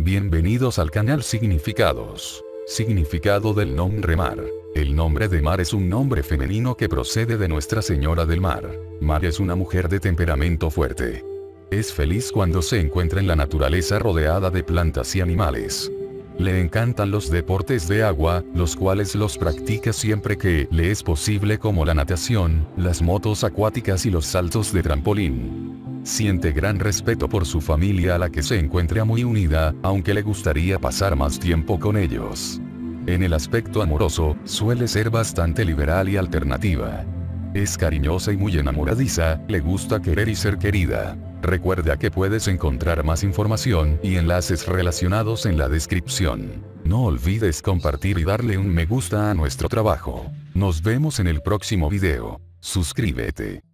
Bienvenidos al canal Significados. Significado del nombre Mar. El nombre de Mar es un nombre femenino que procede de Nuestra Señora del Mar. Mar es una mujer de temperamento fuerte. Es feliz cuando se encuentra en la naturaleza rodeada de plantas y animales. Le encantan los deportes de agua, los cuales los practica siempre que le es posible como la natación, las motos acuáticas y los saltos de trampolín. Siente gran respeto por su familia a la que se encuentra muy unida, aunque le gustaría pasar más tiempo con ellos. En el aspecto amoroso, suele ser bastante liberal y alternativa. Es cariñosa y muy enamoradiza, le gusta querer y ser querida. Recuerda que puedes encontrar más información y enlaces relacionados en la descripción. No olvides compartir y darle un me gusta a nuestro trabajo. Nos vemos en el próximo video. Suscríbete.